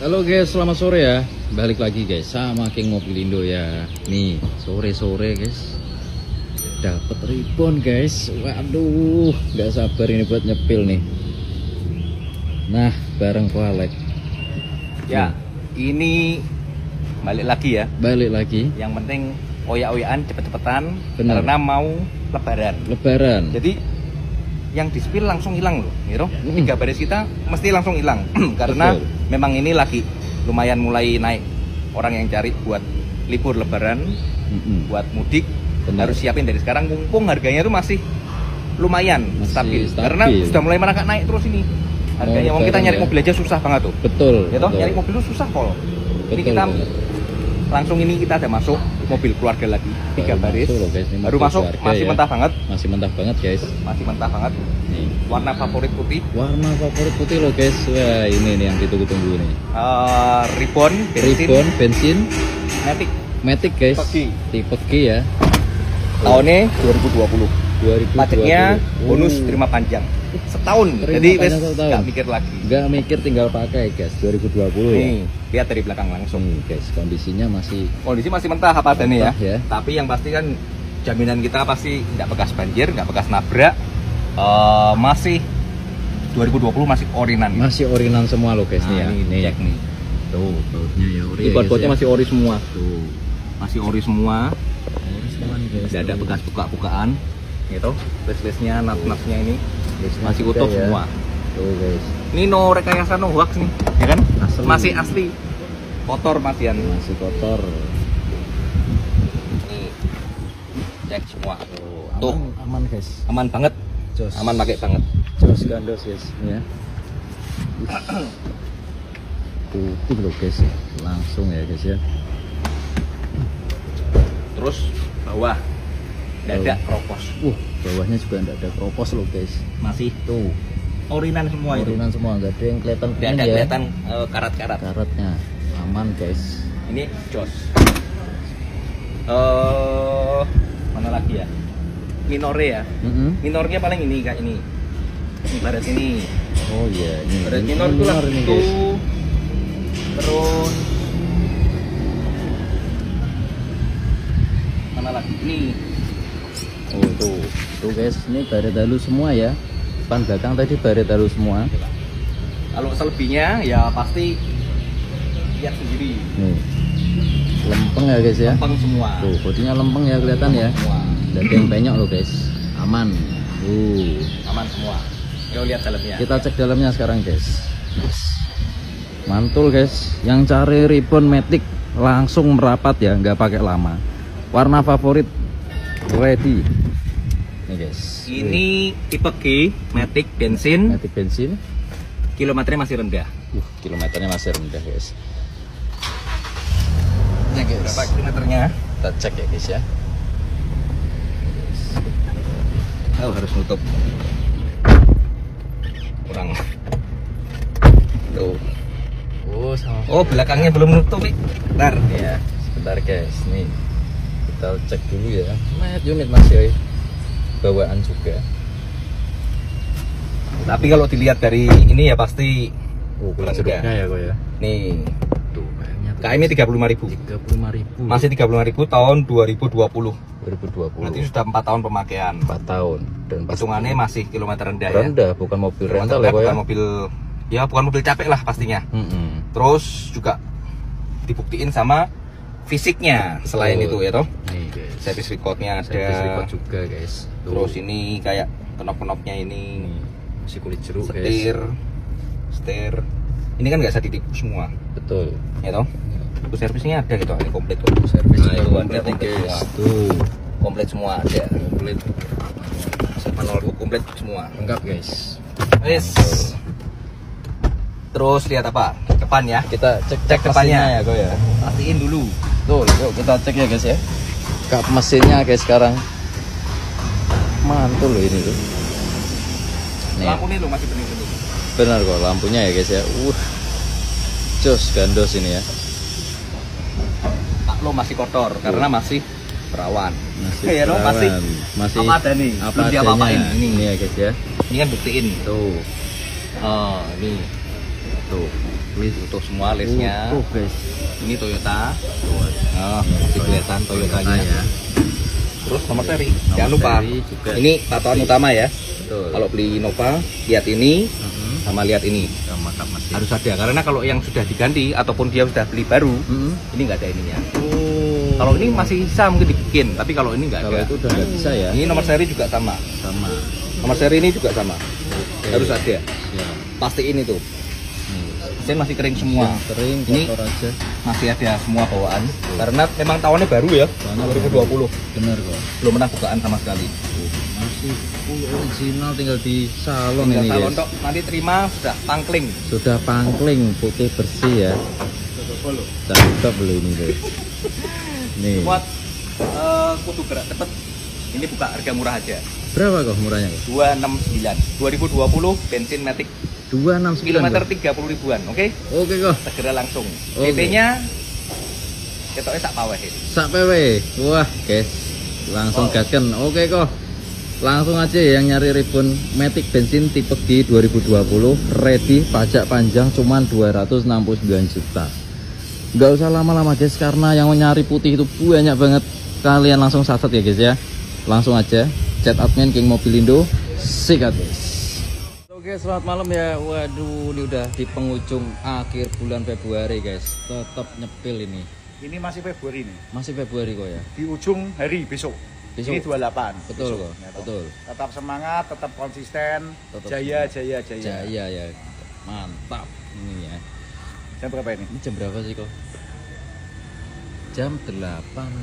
Halo guys, selamat sore ya. Balik lagi guys sama King Mobil Indo ya. Nih, sore-sore guys. Dapat ribbon guys. Waduh, nggak sabar ini buat nyepil nih. Nah, bareng Kualek. Ya, ini balik lagi ya. Balik lagi Yang penting oyak-oyakan cepet-cepetan karena mau lebaran. lebaran. Jadi yang di spill langsung hilang loh. Mm. Tiga baris kita mesti langsung hilang karena Betul. Memang ini lagi lumayan mulai naik orang yang cari buat libur lebaran, Mm-mm. buat mudik Benar. harus siapin dari sekarang mumpung harganya tuh masih lumayan Masih stabil. stabil. karena sudah mulai merangkak naik terus ini harganya Mau kita nyari ya. mobil aja susah banget tuh Betul. ya toh nyari mobil itu susah kol ini kita betul. langsung ini kita ada masuk mobil keluarga lagi tiga Baru baris masuk loh, guys. Ini baru masuk keluarga masih ya. mentah banget Masih mentah banget guys. masih mentah banget warna favorit putih warna favorit putih loh guys. Wah, ini nih yang ditunggu-tunggu nih. Eh, ribbon bensin Ribbon bensin Matic Matic guys. G. Tipe G ya. tahunnya 2020 2020. pajaknya bonus Uh. terima panjang setahun Terima jadi wes setahun. nggak mikir lagi Nggak mikir tinggal pakai guys 2020 ya. nih lihat dari belakang langsung Nih guys kondisinya masih kondisi masih mentah apa adanya ya. Ya. Tapi yang pasti kan jaminan kita pasti nggak bekas banjir, nggak bekas nabrak. Eh, masih 2020 masih orinan. masih orinan semua loh guys Nah, nih ya. ini cek nih. Tuh bautnya ya ori. Ini ya, baut-bautnya guys, masih ori semua. ya. Tuh. Masih ori semua. Ori semua nih guys. Tidak ada bekas buka-bukaan. Gitu. List-listnya, nut-nutnya ini masih utuh ya. semua. Tuh guys. Ini no rekayasa no hoax nih, ya kan? Asli. Masih asli. Kotor masian. Masih kotor. Nih. Cek semua. Tuh, Tuh. aman, aman guys. Aman banget. Jos. Aman pakai banget. Jos gandos guys. Ini ya. Putih loh guys. Langsung ya guys ya. Terus bawah dada Bawah. kropos. Uh, bawahnya juga enggak ada kropos loh guys. Masih Tuh, orinan semua itu. orinan semua enggak ada yang kelihatan Tidak ada ya. kelihatan eh, karat-karat. Karatnya aman guys. Ini jos. Eh mana lagi ya? Minore ya. Mm-mm. Minornya paling ini kayak ini. Barat ini. Oh iya, ini. Barat minor tuh lah itu. Terus mana lagi? Ini Oh tuh, tuh guys, ini baret halu semua ya. Depan belakang tadi baret halu semua. kalau selebihnya ya pasti lihat sendiri. Nih, lempeng ya guys ya. Lempeng semua. Tuh, bodinya lempeng ya kelihatan ya. Semua. Ada yang penyok loh guys. Aman. Tuh, Aman semua. Yuk lihat dalamnya. kita cek dalamnya sekarang guys. Yes. Mantul guys. Yang cari ribbon matic langsung merapat ya, nggak pakai lama. Warna favorit ready. Nih guys. Ini tipe G, Matic bensin, matic bensin. kilometernya masih rendah. Uh, kilometernya masih rendah guys. Ya guys. Berapa kilometernya? Kita cek ya guys ya. Oh, harus nutup. Kurang. Tuh. Oh, sama. Oh, belakangnya belum nutup, Pi. Bentar. ya. Sebentar guys, nih kita cek dulu ya. Mat unit masih bawaan juga. Tapi kalau dilihat dari ini ya pasti Oh, jeruknya jeruknya ya kok ya. nih KM-nya 35.000. 35.000. Masih 35.000 tahun 2020. 2020. Berarti sudah 4 tahun pemakaian. 4 tahun dan Hitungannya masih kilometer rendah ya. rendah bukan mobil rental ya rendah, kok ya. bukan mobil ya bukan mobil capek lah pastinya. Mm-mm. Terus juga dibuktiin sama fisiknya selain itu ya toh. Nih guys. Service recordnya ada. Service record juga guys. Tuh. Terus ini kayak knop-knopnya ini Nih, masih kulit jeruk setir, guys. setir. Ini kan nggak bisa ditipu semua, Betul. ya toh. Buku servisnya ada gitu, ini komplit kok. Servis Nah, itu komplit ada komplit guys. semua. Tuh, Komplit semua ada. komplit Manual book komplit semua. lengkap guys. Wis. Terus lihat apa? Depan ya. Kita cek Cek depannya. ya kok ya. Pastiin dulu. Tuh, yuk kita cek ya guys ya. Kap mesinnya guys sekarang. Mantul loh ini tuh. Nih, Lampu nih lo masih bening-bening. benar kok lampunya ya guys ya. Uh. Jos gandos ini ya. Lo masih kotor karena masih perawan. Masih Ya, perawan. masih masih apa ada nih? Apa Belum diapa-apain. adanya. Ini ya guys ya. Ini kan buktiin. Tuh, Oh, ini. tuh. List. utuh semua listnya Utuh, guys. ini Toyota oh, masih kelihatan Toyotanya ya. terus nomor seri Nomor jangan lupa seri juga. ini tatoan utama ya Betul. kalau beli Innova lihat ini Mhm. Sama lihat ini sama kap mesin. harus ada karena kalau yang sudah diganti ataupun dia sudah beli baru Mhm. ini nggak ada ininya Oh. kalau ini masih bisa mungkin dibikin tapi kalau ini nggak kalau ada itu udah nggak bisa ya. ini nomor seri juga sama sama. nomor seri ini juga sama Oke. harus ada Ya. pasti ini tuh Mesin masih kering semua Yang Kering Ini- aja. masih ada semua bawaan karena memang tahunnya baru ya Tahunnya 2020 Bener kok. belum pernah bukaan sama sekali Masih full original tinggal di salon Tinggal ini salon guys. tok nanti terima sudah pangkling Sudah pangkling putih bersih ya. Cakep loh ini guys. Nih. buat eh, kutu gerak cepet ini buka harga murah aja Berapa kok murahnya? kok? 269 2020 bensin matic 269. kilometer kok. 30 ribuan oke Oke kok. segera langsung Oke. PP nya ketoknya tak paweh Sak PW. Wah, guys. Langsung gaskan. Oke kok. Langsung aja yang nyari ribbon Matic bensin tipe G 2020 ready pajak panjang cuman 269 juta. Nggak usah lama-lama guys karena yang nyari putih itu banyak banget. Kalian langsung saset ya guys ya. Langsung aja chat admin King Mobilindo. Sikat guys. Oke selamat malam ya Waduh ini udah di penghujung akhir bulan Februari guys Tetap nyepil ini Ini masih Februari nih. Masih Februari kok ya Di ujung hari besok. Besok. Ini 28. Betul Besok. kok, Ya, betul. Tetap semangat, tetap konsisten. Tetap jaya, semangat. jaya, jaya, Jaya ya Mantap Ini ya Jam berapa ini? Ini jam berapa sih kok? Jam 8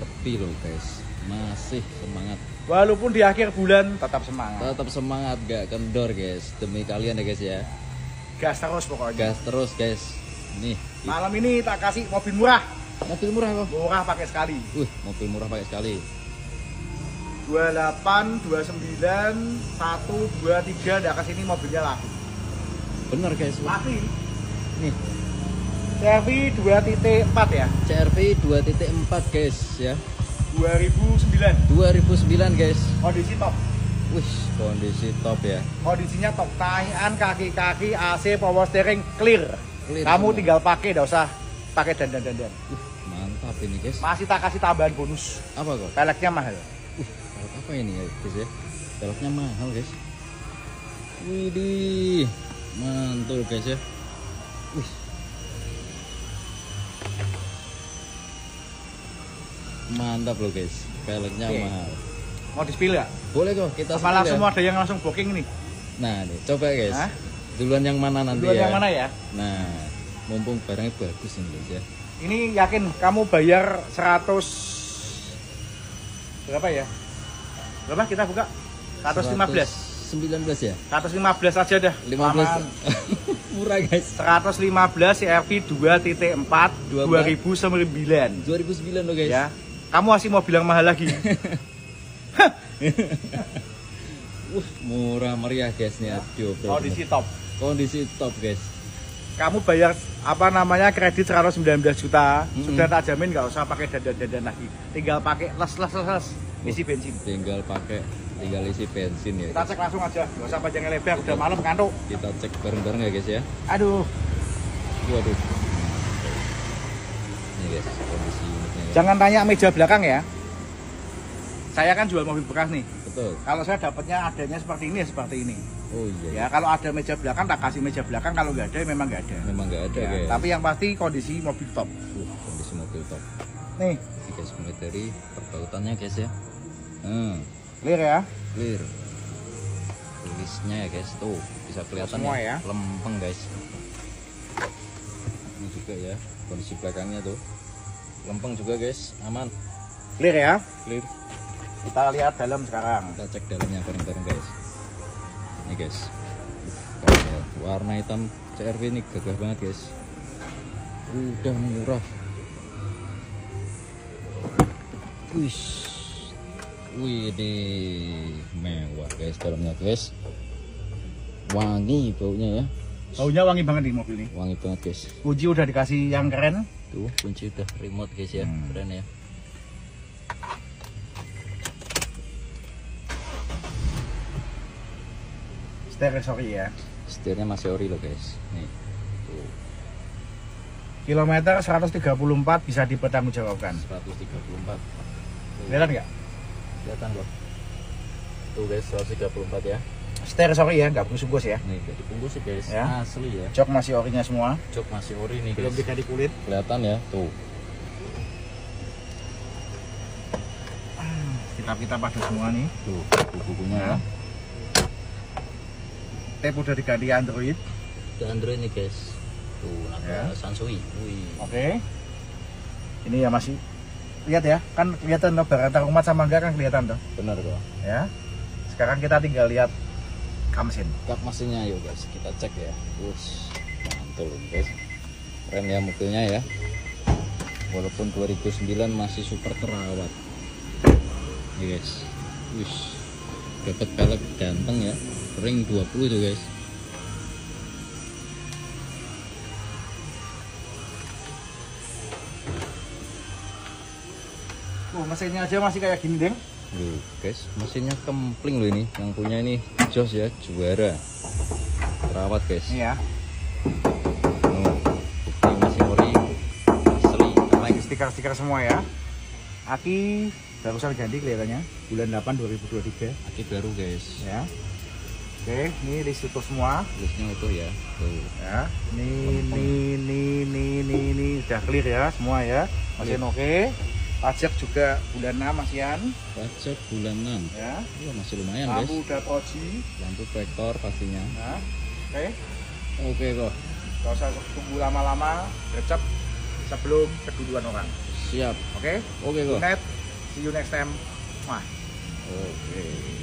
lebih loh guys Masih semangat Walaupun di akhir bulan tetap semangat. Tetap semangat gak kendor guys Demi kalian ya guys ya Gas terus pokoknya. Gas terus guys Nih Malam ini tak kasih mobil murah. Mobil murah kok Murah pakai sekali. Wih mobil murah pakai sekali 28, 29, 1, 2, 3 dah kasih ini mobilnya laku. Bener guys Laku. Nih CRV 2.4 ya. CRV 2.4 guys ya 2009. 2009 guys Kondisi top. Wih kondisi top ya Kondisinya top. Tangan, kaki-kaki, AC, power steering clear. Clear Kamu semua. tinggal pakai, enggak usah pakai dandan-dandan. Wih mantap ini guys Masih tak kasih tambahan bonus. Apa kok? Peleknya mahal. Velg apa ini ya guys ya? Velgnya mahal guys. Widih, mantul guys ya. Wih. Mantap loh guys, velgnya Oke. mahal. Mau di spill ya? Boleh kok kita Apa spill langsung ya? ada yang langsung booking nih? Nah nih, coba guys. Hah? Duluan yang mana nanti Duluan ya? yang mana ya? Nah, mumpung barangnya bagus ini guys ya. Ini yakin kamu bayar 100 berapa ya? Berapa kita buka? 115. 19 ya? 115 aja dah. 15 Lamaan. murah guys 115 CRV 2.4 2009 2009 loh guys ya. Kamu masih mau bilang mahal lagi? Wah, murah meriah guys nih. Kondisi top. kondisi top guys Kamu bayar apa namanya kredit 119 juta, Mm-mm. sudah tak jamin nggak usah pakai dandan-dandan lagi. Tinggal pakai les les les les isi bensin. tinggal pakai tinggal isi bensin ya Kita guys. cek langsung aja, nggak usah panjang lebar, udah malam ngantuk. kita cek bareng-bareng ya guys ya Aduh, waduh guys kondisi unitnya ya. jangan tanya meja belakang ya. Saya kan jual mobil bekas nih. betul Kalau saya dapatnya adanya seperti ini ya seperti ini. oh iya Ya, kalau ada meja belakang tak kasih meja belakang, kalau nggak ada ya memang nggak ada. memang nggak ada Ya, guys tapi yang pasti kondisi mobil top. uh, kondisi mobil top Nih, Ini guys mulai dari perbautannya guys ya hmm, clear ya. clear tulisnya ya guys tuh bisa kelihatan Semua ya. lempeng guys juga ya kondisi belakangnya tuh. Lempeng juga guys. Aman. Clear ya. clear. Kita lihat dalam sekarang. kita cek dalamnya bareng-bareng guys. Ini guys. Warna hitam CRV ini gagah banget guys. Udah murah. Wih. Wih mewah guys dalamnya guys. Wangi baunya ya Baunya wangi banget nih mobil ini. wangi banget guys Kunci udah dikasih yang keren. tuh kunci udah remote guys ya Hmm. keren ya Stereo sorry ya. setirnya masih ori loh guys nih tuh Kilometer 134 bisa dipertanggungjawabkan. 134 Kelihatan nggak? kelihatan kok tuh guys 134 ya Setir sorry ya, nggak bungkus-bungkus ya. nih jadi bungkus sih guys Ya. asli ya Jok masih orinya semua. jok masih ori nih Belum diganti kulit. kelihatan ya tuh Kita-kita pada semua nih. tuh buku-bukunya ya Ya. Tape udah diganti Android. ke Android nih guys tuh Ya. naga Sansui wih Oke. Ini ya masih lihat ya, kan kelihatan tuh barang umat sama enggak kan kelihatan tuh, bener kok ya. Sekarang kita tinggal lihat kamsin. kap mesinnya yuk guys. Kita cek ya. Wush, mantul guys. Keren ya mobilnya ya. Walaupun 2009 masih super terawat. Ya guys. Wush, dapat pelek ganteng ya. Ring 20 itu guys. Tuh mesinnya aja masih kayak gini, Deng. Loh, guys, mesinnya kempling loh ini. Yang punya ini Jos ya, juara. Terawat, guys. Ini ya. Oh, bukti masih ori. Asli. Lagi stiker-stiker semua ya. Aki barusan ganti kelihatannya bulan 8 2023 Aki baru, guys. ya. Oke, ini list itu semua Listnya utuh ya. Tuh. ya. Ini ini ini ini ini ini udah clear ya semua ya. Mesin oke. Pajak juga bulan 6 masihan Pajak bulan 6. ya. Iya, masih lumayan, guys. Lampu udah proji. Lampu vektor pastinya. Nah, oke. Oke kok. Gak usah tunggu lama-lama, gercep sebelum keduluan orang. Siap. Oke? Oke kok. Good night. See you next time. Wah. Oke.